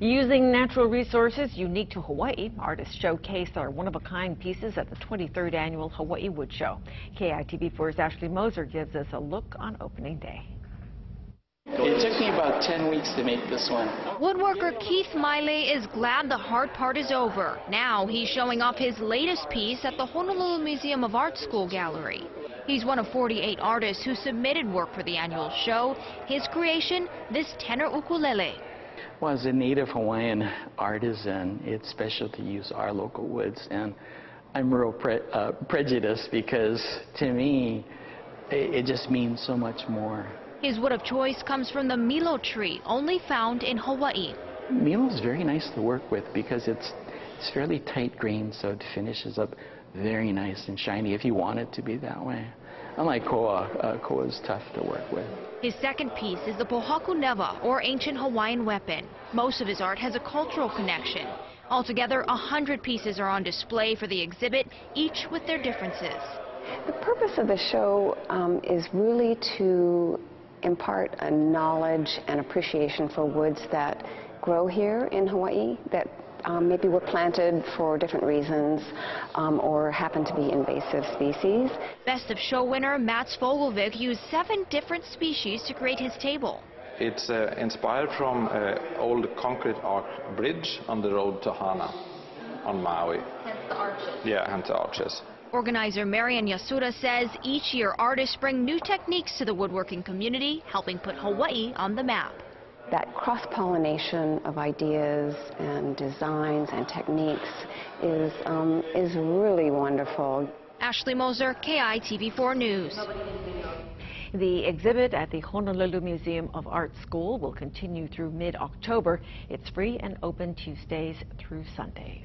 Using natural resources unique to Hawaii, artists showcase their one-of-a-kind pieces at the 23rd Annual Hawaii Wood Show. KITV4's Ashley Moser gives us a look on opening day. It took me about 10 weeks to make this one. Woodworker Keith Miley is glad the hard part is over. Now he's showing off his latest piece at the Honolulu Museum of Art School Gallery. He's one of 48 artists who submitted work for the annual show. His creation, this tenor ukulele. Well, as a native Hawaiian artisan, it's special to use our local woods. And I'm real pre uh, prejudiced because to me, it, it just means so much more. His wood of choice comes from the Milo tree, only found in Hawaii. Milo is very nice to work with because it's it's fairly tight grain, so it finishes up very nice and shiny if you want it to be that way. Unlike koa, uh, koa is tough to work with. His second piece is the pohaku newa, or ancient Hawaiian weapon. Most of his art has a cultural connection. Altogether, a hundred pieces are on display for the exhibit, each with their differences. The purpose of the show um, is really to impart a knowledge and appreciation for woods that grow here in Hawaii that um, maybe were planted for different reasons um, or happen to be invasive species. Best of show winner Mats Fogelvik used seven different species to create his table. It's uh, inspired from uh, old concrete arch bridge on the road to Hana on Maui. Hence the arches. Yeah, hence the arches. Organizer Marian Yasuda says each year artists bring new techniques to the woodworking community, helping put Hawaii on the map. That cross-pollination of ideas and designs and techniques is, um, is really wonderful. Ashley Moser, KITV4 News. The exhibit at the Honolulu Museum of Art School will continue through mid-October. It's free and open Tuesdays through Sundays.